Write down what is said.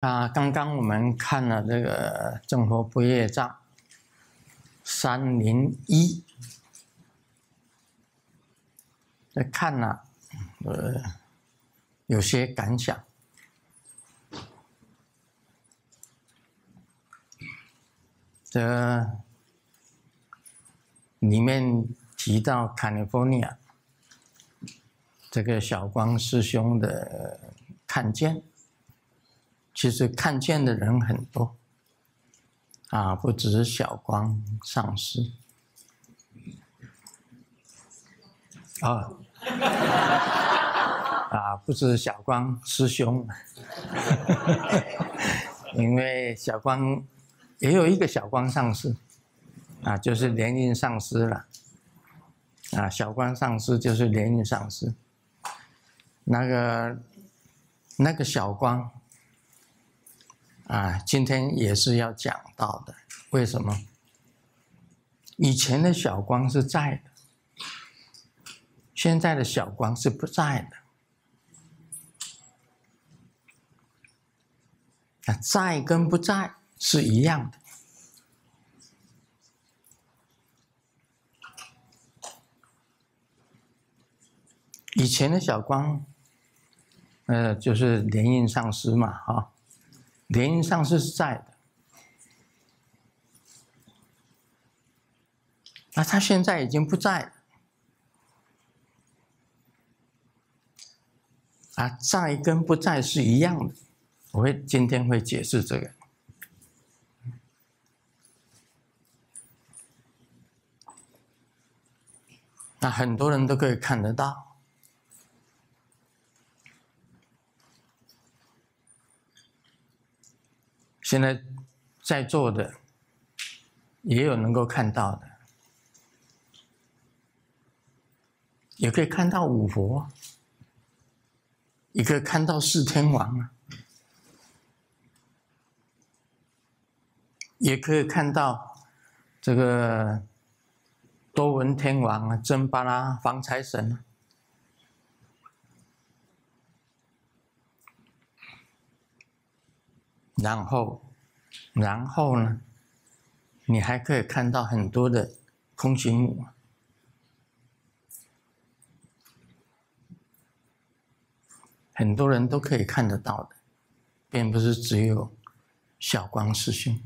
啊，刚刚我们看了这个正佛不业障三零一，在看了，呃，有些感想。这里面提到 California 这个小光师兄的看见。其实看见的人很多，啊，不只是小光上师，啊，啊，不止小光师兄，因为小光也有一个小光上师，啊，就是莲印上师了，啊，小光上师就是莲印上师，那个那个小光。啊，今天也是要讲到的。为什么？以前的小光是在的，现在的小光是不在的。啊，在跟不在是一样的。以前的小光，呃，就是连印上师嘛，哈。联姻上是在的，那他现在已经不在了。啊，在跟不在是一样的，我会今天会解释这个。那很多人都可以看得到。现在在座的也有能够看到的，也可以看到五佛，也可以看到四天王啊，也可以看到这个多闻天王啊、真巴拉防财神啊。然后，然后呢？你还可以看到很多的空行母，很多人都可以看得到的，并不是只有小光师兄。